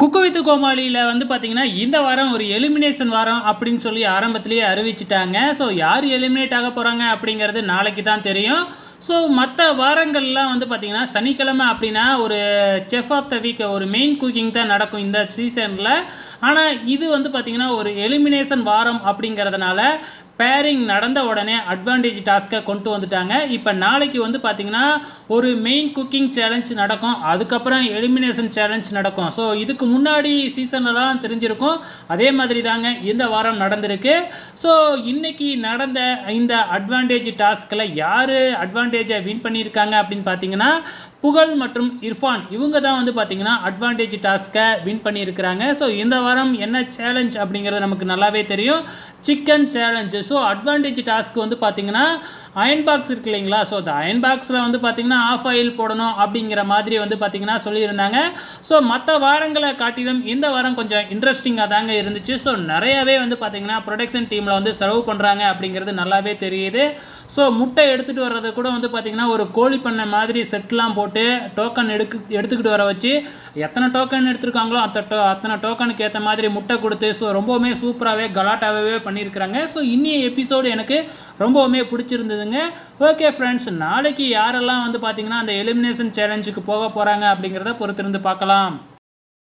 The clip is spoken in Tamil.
குக்கு வித்து கோமாளியில் வந்து பார்த்தீங்கன்னா இந்த வாரம் ஒரு எலிமினேஷன் வாரம் அப்படின்னு சொல்லி ஆரம்பத்திலேயே அறிவிச்சிட்டாங்க. ஸோ யார் எலிமினேட் ஆக போகிறாங்க அப்படிங்கிறது நாளைக்கு தான் தெரியும். ஸோ மற்ற வாரங்கள்லாம் வந்து பார்த்திங்கன்னா சனிக்கிழமை அப்படின்னா ஒரு செஃப் ஆஃப் த வீக் ஒரு மெயின் குக்கிங் தான் நடக்கும் இந்த சீசனில் ஆனால் இது வந்து பார்த்திங்கன்னா ஒரு எலிமினேஷன் வாரம் அப்படிங்கிறதுனால பேரிங் நடந்த உடனே அட்வான்டேஜ் டாஸ்க்கை கொண்டு வந்துட்டாங்க. இப்போ நாளைக்கு வந்து பார்த்திங்கன்னா ஒரு மெயின் குக்கிங் சேலஞ்ச் நடக்கும். அதுக்கப்புறம் எலிமினேஷன் சேலஞ்ச் நடக்கும். ஸோ இதுக்கு முன்னாடி சீசன்லலாம் தெரிஞ்சிருக்கும். அதே மாதிரி தாங்க இந்த வாரம் நடந்திருக்கு. ஸோ இன்றைக்கி நடந்த இந்த அட்வான்டேஜ் டாஸ்கில் யார் அட்வான்டேஜை வின் பண்ணியிருக்காங்க அப்படின்னு பார்த்தீங்கன்னா புகழ் மற்றும் இர்ஃபான். இவங்க தான் வந்து பார்த்தீங்கன்னா அட்வான்டேஜ் டாஸ்க்கை வின் பண்ணியிருக்கிறாங்க. ஸோ இந்த வாரம் என்ன சேலஞ்ச் அப்படிங்கிறது நமக்கு நல்லாவே தெரியும். Chicken challenge so advantage task வந்து பார்த்தீங்கன்னா அயன் பாக்ஸ் இருக்கு இல்லைங்களா? ஸோ அந்த அயன் பாக்ஸில் வந்து பார்த்தீங்கன்னா ஆஃப் ஆயில் போடணும் அப்படிங்கிற மாதிரி வந்து பார்த்தீங்கன்னா சொல்லியிருந்தாங்க. ஸோ மற்ற வாரங்களை காட்டிலும் இந்த வாரம் கொஞ்சம் இன்ட்ரெஸ்டிங்காக தாங்க இருந்துச்சு. ஸோ நிறையவே வந்து பார்த்தீங்கன்னா ப்ரொடக்ஷன் டீமில் வந்து செலவு பண்ணுறாங்க அப்படிங்கிறது நல்லாவே தெரியுது. ஸோ முட்டை எடுத்துகிட்டு வர்றது கூட வந்து பார்த்தீங்கன்னா ஒரு கோழி பண்ணை மாதிரி செட்லாம் போட்டு டோக்கன் எடுக்கு எடுத்துக்கிட்டு வர வச்சு எத்தனை டோக்கன் எடுத்திருக்காங்களோ அந்த டோ அத்தனை டோக்கனுக்கு ஏற்ற மாதிரி முட்டை கொடுத்து ஸோ ரொம்பவுமே சூப்பராகவே கலாட்டாகவே பண்ணியிருக்கிறாங்க. ஸோ இன்னிய எபிசோடு எனக்கு ரொம்பவுமே பிடிச்சிருந்ததுங்க. ஓகே ஃப்ரெண்ட்ஸ் நாளைக்கு யாரெல்லாம் வந்து பார்த்தீங்கன்னா அந்த எலிமினேஷன் சேலஞ்சுக்கு போக போகிறாங்க அப்படிங்கிறத பொறுத்திருந்து பார்க்கலாம்.